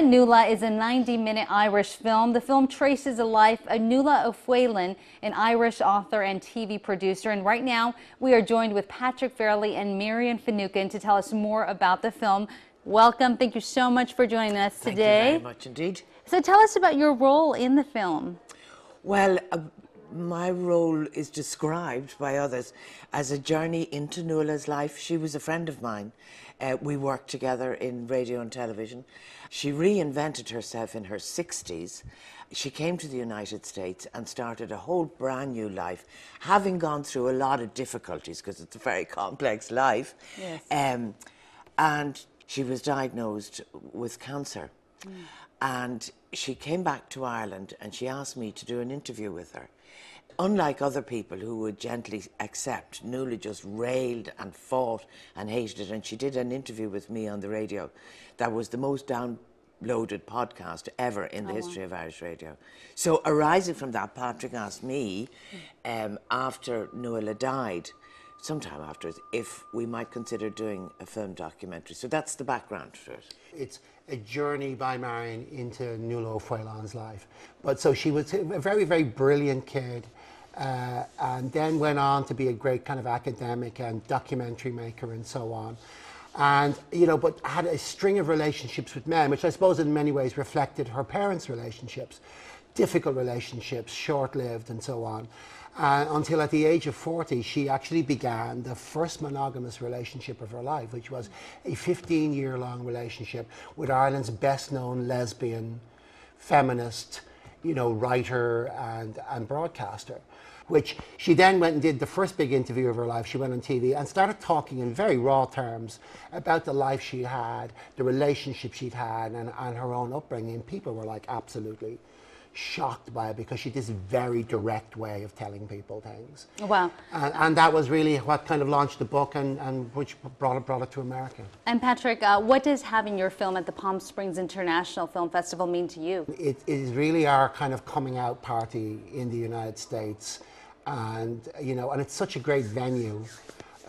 Nuala is a 90-minute Irish film. The film traces the life of Nuala O'Faolain, an Irish author and TV producer. And right now, we are joined with Patrick Farrelly and Marion Finucane to tell us more about the film. Welcome. Thank you so much for joining us today. Thank you very much indeed. So tell us about your role in the film. Well, uh, my role is described by others as a journey into Nuala's life. She was a friend of mine. Uh, we worked together in radio and television. She reinvented herself in her 60s. She came to the United States and started a whole brand new life, having gone through a lot of difficulties because it's a very complex life. Yes. Um, and she was diagnosed with cancer. Mm. And she came back to Ireland and she asked me to do an interview with her. Unlike other people who would gently accept, Nuala just railed and fought and hated it. And she did an interview with me on the radio that was the most downloaded podcast ever in the oh, history wow. of Irish radio. So, arising from that, Patrick asked me um, after Nuala died, sometime afterwards, if we might consider doing a film documentary. So that's the background to it. It's a journey by Marion into Nuala Ó life. But so she was a very, very brilliant kid. Uh, and then went on to be a great kind of academic and documentary maker and so on. And, you know, but had a string of relationships with men, which I suppose in many ways reflected her parents' relationships. Difficult relationships, short lived, and so on. Uh, until at the age of 40, she actually began the first monogamous relationship of her life, which was a 15 year long relationship with Ireland's best known lesbian feminist you know, writer and, and broadcaster. Which she then went and did the first big interview of her life. She went on TV and started talking in very raw terms about the life she had, the relationship she'd had, and, and her own upbringing. People were like, absolutely shocked by it because she had this very direct way of telling people things. Wow. And, and that was really what kind of launched the book and, and which brought it, brought it to America. And Patrick, uh, what does having your film at the Palm Springs International Film Festival mean to you? It is really our kind of coming out party in the United States. And, you know, and it's such a great venue.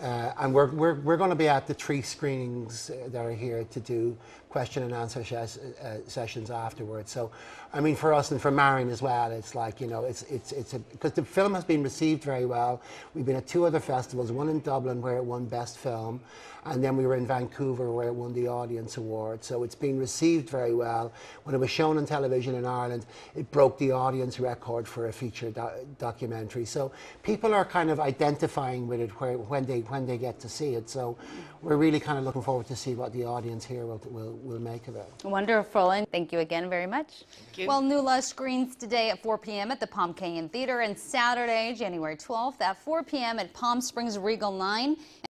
Uh, and we're, we're, we're going to be at the three screenings that are here to do question and answer ses uh, sessions afterwards. So, I mean, for us and for Marion as well, it's like, you know, it's, it's, it's because the film has been received very well. We've been at two other festivals, one in Dublin where it won Best Film, and then we were in Vancouver where it won the Audience Award. So it's been received very well. When it was shown on television in Ireland, it broke the audience record for a feature do documentary. So people are kind of identifying with it where, when they when they get to see it. So we're really kind of looking forward to see what the audience here will, will, will make of it. Wonderful, and thank you again very much. Well, Nuala screens today at 4 p.m. at the Palm Canyon Theater and Saturday, January 12th at 4 p.m. at Palm Springs Regal 9.